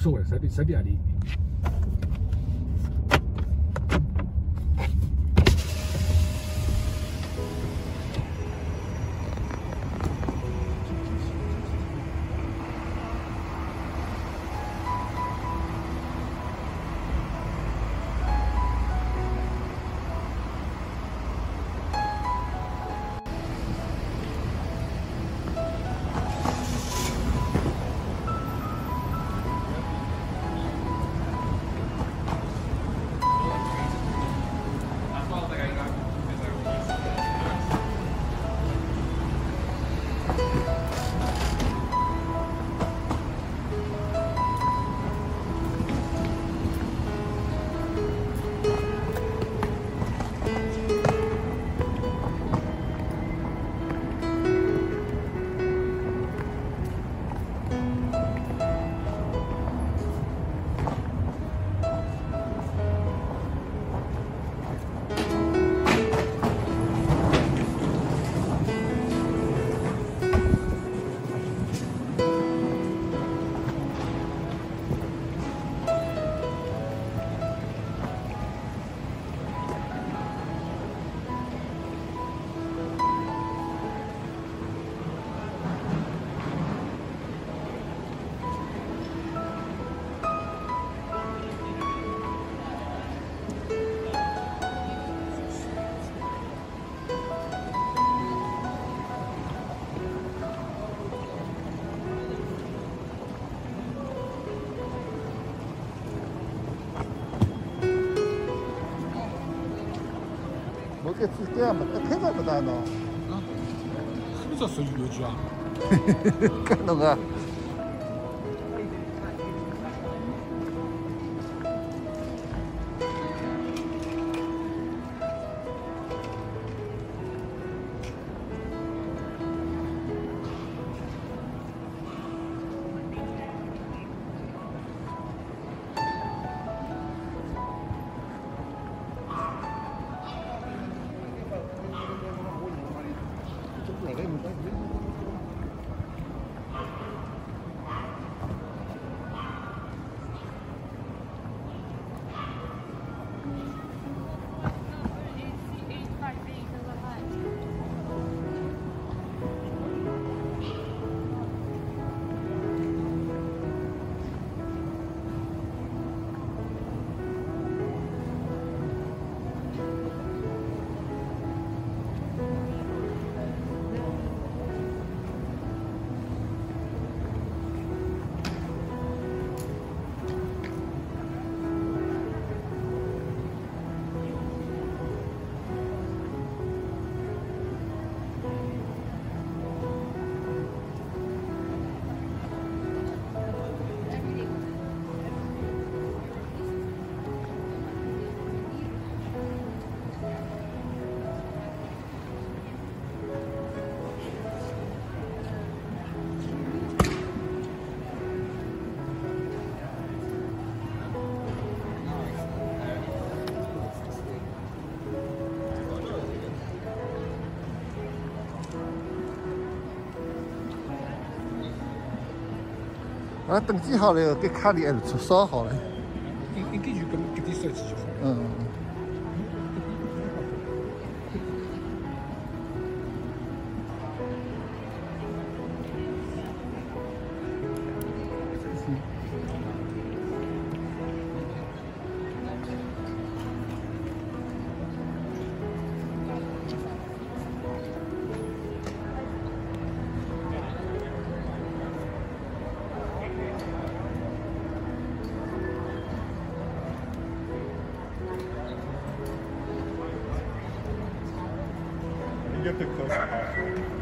说我随便随便理你不大喏，啊，很少手机邮局啊。 啊，登记好了，给卡里还是刷好了。应应该就跟跟你设计就好。嗯。Get the close you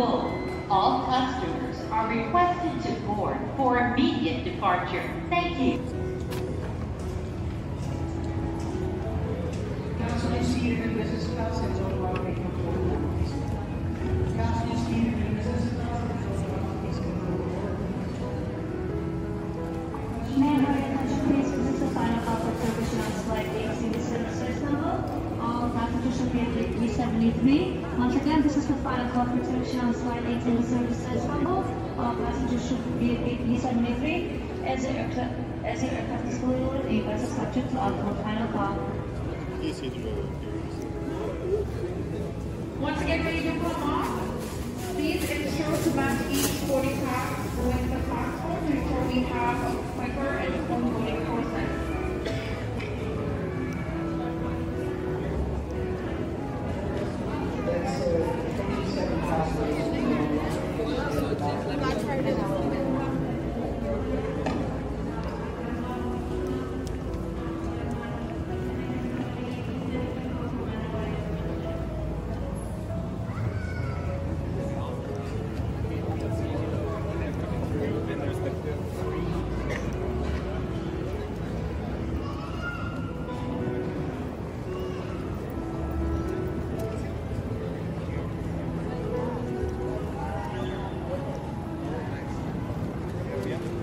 Istanbul. All customers are requested to board for immediate departure. Thank you. Seated in business class and gate B73. Once again, this is the final call for Turkish Airlines Flight 18 to service Istanbul. All passengers should be at gate B73. As the aircraft, as the aircraft is fully loaded, you guys are subject to ultimate final call. Once again, ready to come off? Please ensure to match each boarding pass with the passport to ensure we have a quicker and full Congratulations. Yeah.